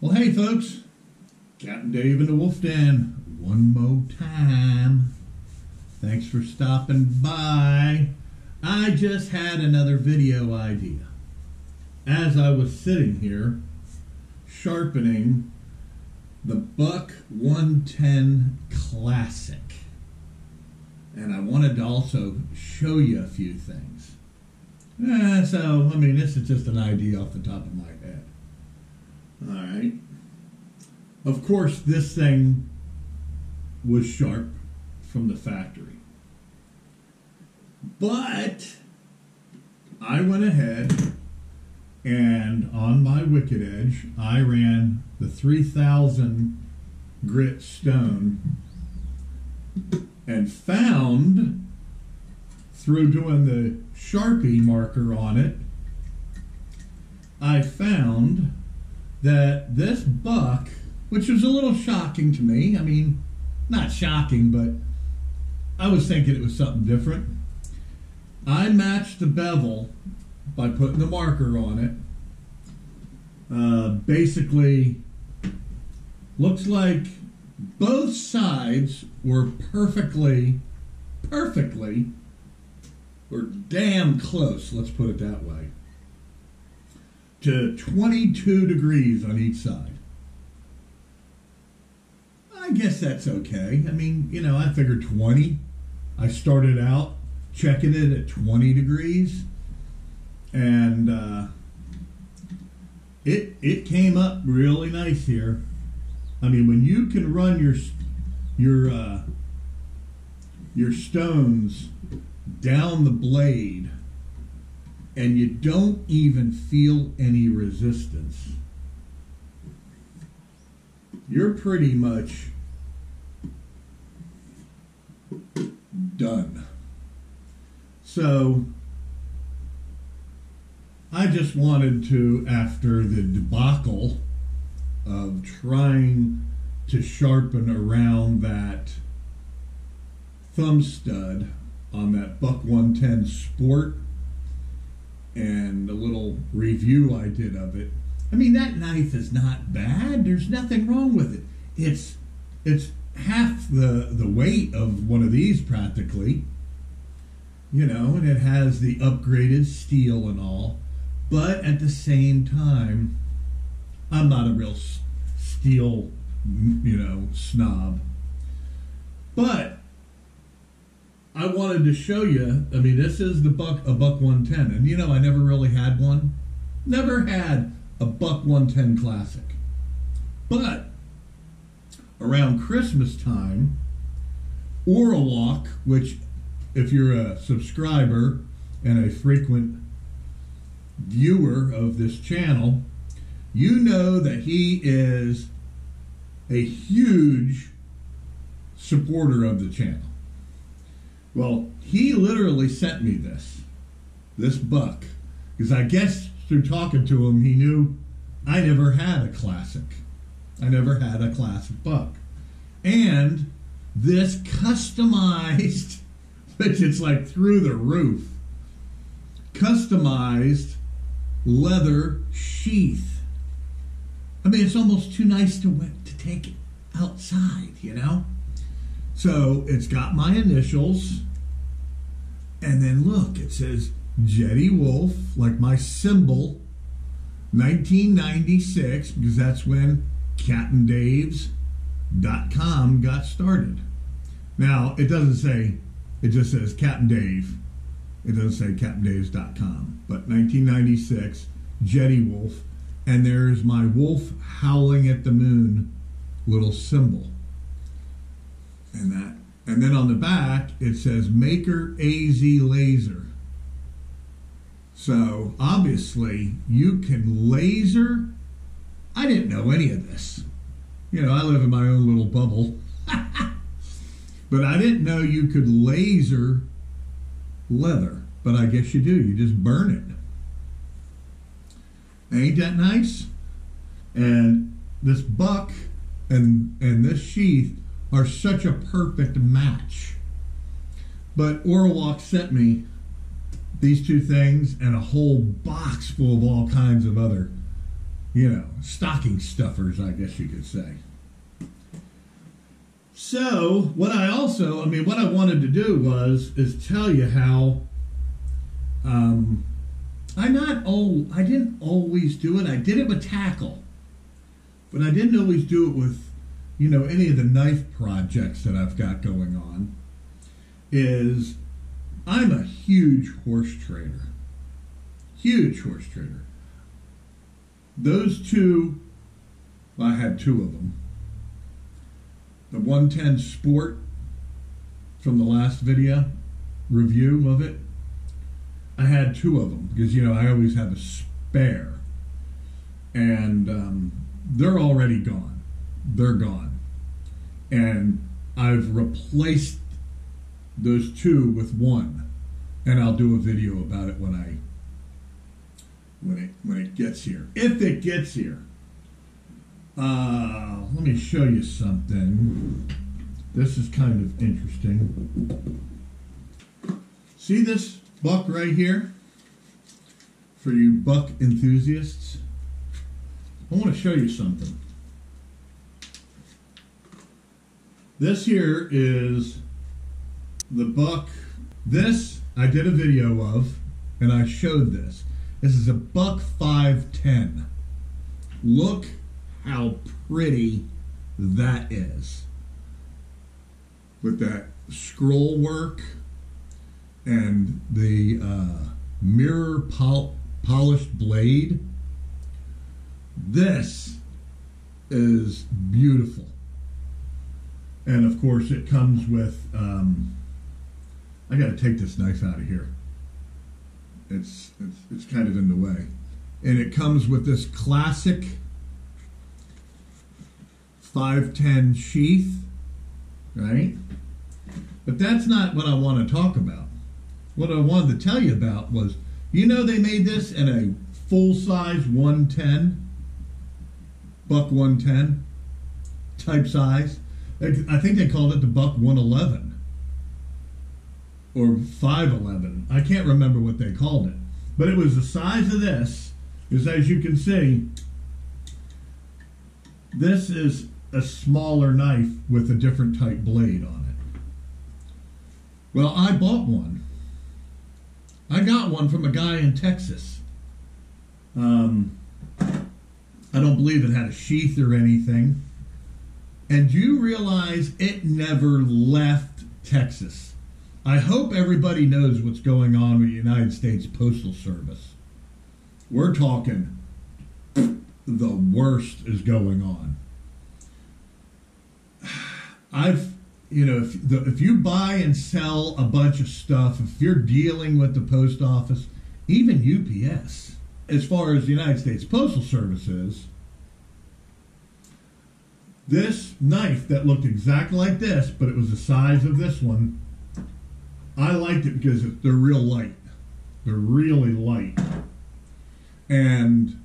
Well, hey, folks. Captain Dave and the Wolf Den, one more time. Thanks for stopping by. I just had another video idea. As I was sitting here sharpening the Buck 110 Classic, and I wanted to also show you a few things. Eh, so, I mean, this is just an idea off the top of my head. All right. Of course, this thing was sharp from the factory. But I went ahead and on my wicked edge, I ran the 3000 grit stone and found through doing the Sharpie marker on it, I found that this buck, which was a little shocking to me, I mean, not shocking, but I was thinking it was something different. I matched the bevel by putting the marker on it. Uh, basically, looks like both sides were perfectly, perfectly, or damn close, let's put it that way, to 22 degrees on each side. I guess that's okay. I mean, you know, I figured 20. I started out checking it at 20 degrees, and uh, it it came up really nice here. I mean, when you can run your your uh, your stones down the blade, and you don't even feel any resistance, you're pretty much done. So I just wanted to, after the debacle of trying to sharpen around that thumb stud on that Buck 110 Sport and a little review I did of it. I mean that knife is not bad. There's nothing wrong with it. It's it's half the the weight of one of these practically you know, and it has the upgraded steel and all. But at the same time, I'm not a real steel, you know, snob. But I wanted to show you. I mean, this is the buck a buck 110, and you know, I never really had one. Never had a buck 110 classic. But around Christmas time, Oralwalk, which if you're a subscriber and a frequent viewer of this channel, you know that he is a huge supporter of the channel. Well, he literally sent me this, this buck, because I guess through talking to him, he knew I never had a classic. I never had a classic buck. And this customized which it's like through the roof. Customized leather sheath. I mean, it's almost too nice to to take it outside, you know. So it's got my initials, and then look, it says Jetty Wolf, like my symbol, 1996, because that's when CaptainDaves.com got started. Now, it doesn't say it just says Captain Dave. It doesn't say CaptainDaves.com. But 1996, Jetty Wolf. And there's my wolf howling at the moon little symbol. And that. And then on the back, it says Maker AZ Laser. So obviously, you can laser. I didn't know any of this. You know, I live in my own little bubble. But I didn't know you could laser leather. But I guess you do. You just burn it. Ain't that nice? And this buck and and this sheath are such a perfect match. But Oralwalk sent me these two things and a whole box full of all kinds of other, you know, stocking stuffers, I guess you could say. So, what I also, I mean, what I wanted to do was is tell you how um, I not oh I didn't always do it. I did it with tackle, but I didn't always do it with you know any of the knife projects that I've got going on. Is I'm a huge horse trader, huge horse trader. Those two, well, I had two of them. The 110 Sport from the last video review of it I had two of them because you know I always have a spare, and um, they're already gone. They're gone, and I've replaced those two with one, and I'll do a video about it when I when it when it gets here. If it gets here. Uh, let me show you something. This is kind of interesting. See this buck right here for you buck enthusiasts. I want to show you something. This here is the buck. This I did a video of, and I showed this. This is a buck 510. Look how pretty that is. With that scroll work and the uh, mirror pol- polished blade. This is beautiful. And of course, it comes with. Um, I got to take this knife out of here. It's, it's it's kind of in the way, and it comes with this classic 510 sheath, right? But that's not what I want to talk about. What I wanted to tell you about was, you know, they made this in a full size 110, buck 110 type size. I think they called it the buck 111 or 511. I can't remember what they called it, but it was the size of this. Is as you can see, this is a smaller knife with a different type blade on it. Well, I bought one I got one from a guy in Texas. Um, I don't believe it had a sheath or anything. And you realize it never left Texas. I hope everybody knows what's going on with the United States Postal Service. We're talking the worst is going on. I've you know, if the, if you buy and sell a bunch of stuff, if you're dealing with the post office, even UPS, as far as the United States Postal Service is, this knife that looked exactly like this, but it was the size of this one, I liked it because they're real light. They're really light. And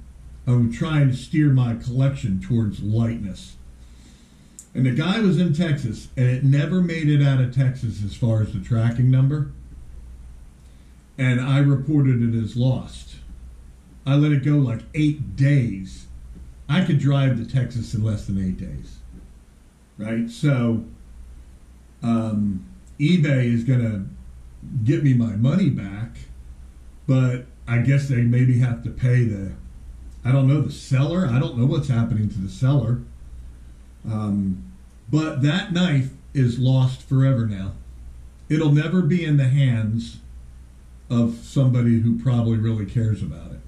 I'm trying to steer my collection towards lightness. And the guy was in Texas, and it never made it out of Texas as far as the tracking number. And I reported it as lost. I let it go like eight days. I could drive to Texas in less than eight days. Right? So, um, eBay is going to get me my money back, but I guess they maybe have to pay the, I don't know, the seller. I don't know what's happening to the seller um, but that knife is lost forever now. It'll never be in the hands of somebody who probably really cares about it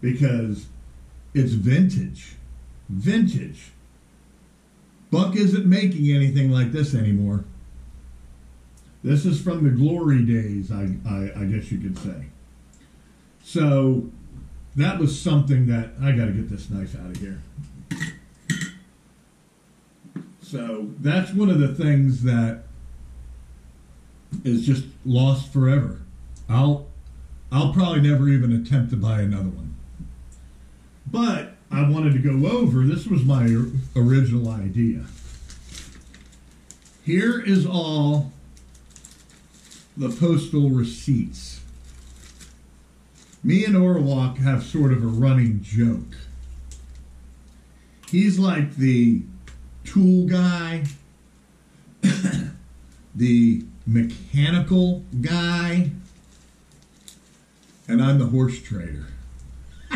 because it's vintage. Vintage. Buck isn't making anything like this anymore. This is from the glory days, I, I, I guess you could say. So that was something that I got to get this knife out of here. So that's one of the things that is just lost forever. I'll I'll probably never even attempt to buy another one. But I wanted to go over. This was my original idea. Here is all the postal receipts. Me and Orwalk have sort of a running joke he's like the tool guy, the mechanical guy, and I'm the horse trader.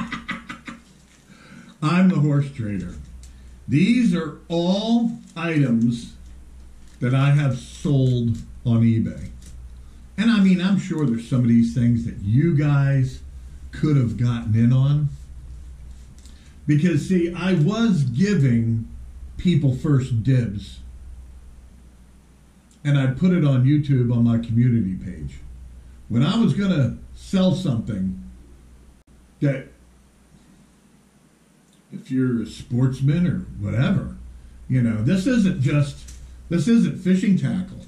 I'm the horse trader. These are all items that I have sold on eBay. And I mean, I'm sure there's some of these things that you guys could have gotten in on. Because, see, I was giving people first dibs. And I put it on YouTube on my community page. When I was going to sell something that, if you're a sportsman or whatever, you know, this isn't just, this isn't fishing tackle.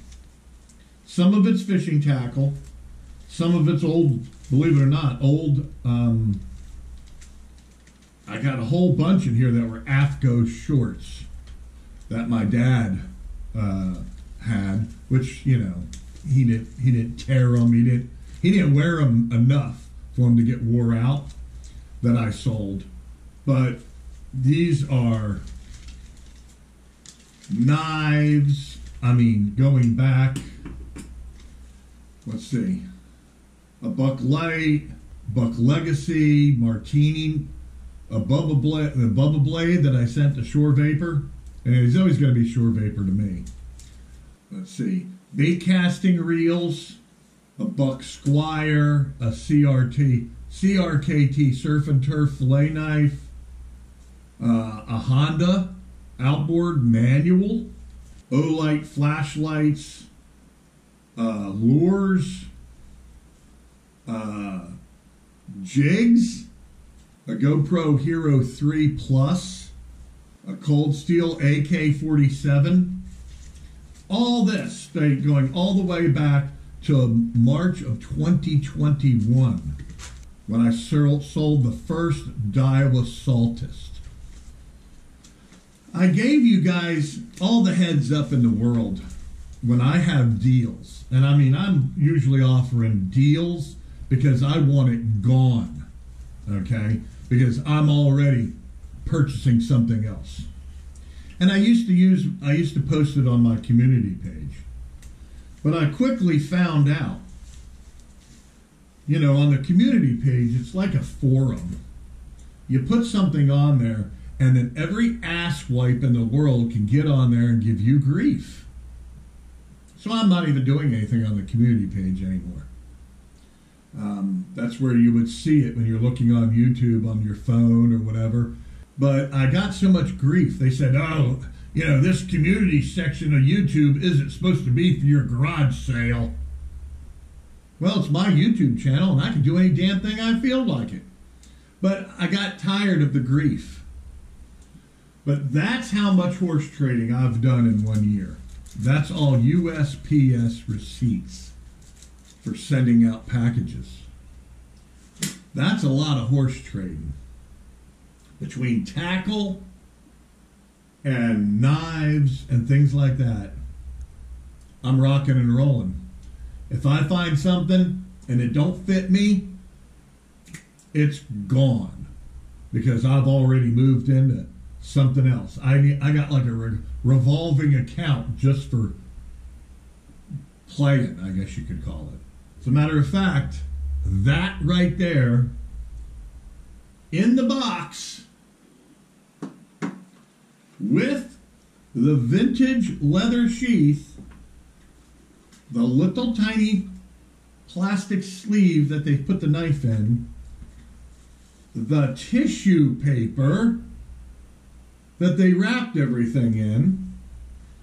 Some of it's fishing tackle. Some of it's old, believe it or not, old um, I got a whole bunch in here that were AFTCO shorts that my dad uh, had, which you know he didn't he didn't tear them. He didn't he didn't wear them enough for them to get wore out that I sold. But these are knives. I mean, going back. Let's see, a Buck Light, Buck Legacy, Marttiini a Bubba Blade, the Bubba Blade that I sent to Shore Vapor, and he's always going to be Shore Vapor to me. Let's see, bait casting reels, a Buck Squire, a CRT, CRKT Surf and Turf fillet knife, uh, a Honda outboard manual, Olight flashlights, uh, lures, uh, jigs a GoPro Hero 3 Plus, a Cold Steel AK 47. All this going all the way back to March of 2021 when I sold the first Daiwa Saltist. I gave you guys all the heads up in the world when I have deals. And I mean, I'm usually offering deals because I want it gone okay? Because I'm already purchasing something else. And I used to use, I used to post it on my community page. But I quickly found out, you know, on the community page, it's like a forum. You put something on there, and then every asswipe in the world can get on there and give you grief. So I'm not even doing anything on the community page anymore. Um, that's where you would see it when you're looking on YouTube on your phone or whatever. But I got so much grief. They said, oh, you know, this community section of YouTube isn't supposed to be for your garage sale. Well, it's my YouTube channel and I can do any damn thing I feel like it. But I got tired of the grief. But that's how much horse trading I've done in one year. That's all USPS receipts for sending out packages. That's a lot of horse trading. Between tackle and knives and things like that, I'm rocking and rolling. If I find something and it don't fit me, it's gone because I've already moved into something else. I I got like a re- revolving account just for playing, I guess you could call it. As a matter of fact, that right there in the box with the vintage leather sheath, the little tiny plastic sleeve that they put the knife in, the tissue paper that they wrapped everything in,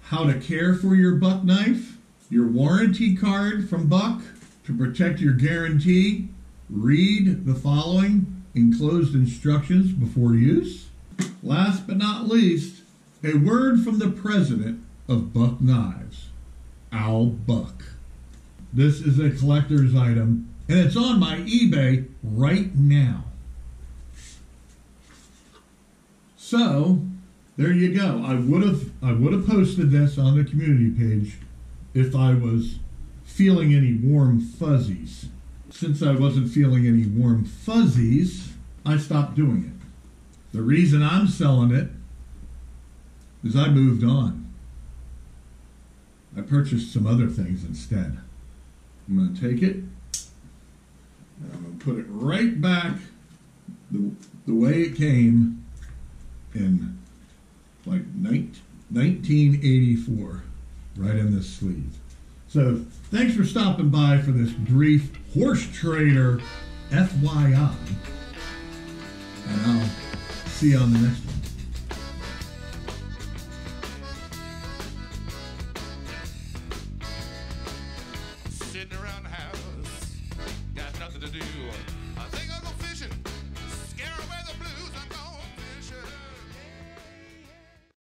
how to care for your buck knife, your warranty card from Buck, to protect your guarantee, read the following enclosed instructions before use. Last but not least, a word from the president of Buck Knives, Al Buck. This is a collector's item, and it's on my eBay right now. So, there you go. I would have I would have posted this on the community page if I was feeling any warm fuzzies. Since I wasn't feeling any warm fuzzies, I stopped doing it. The reason I'm selling it is I moved on. I purchased some other things instead. I'm going to take it and I'm going to put it right back the, the way it came in like 19, 1984, right in this sleeve. So thanks for stopping by for this brief horse trader FYI. And I'll see you on the next one.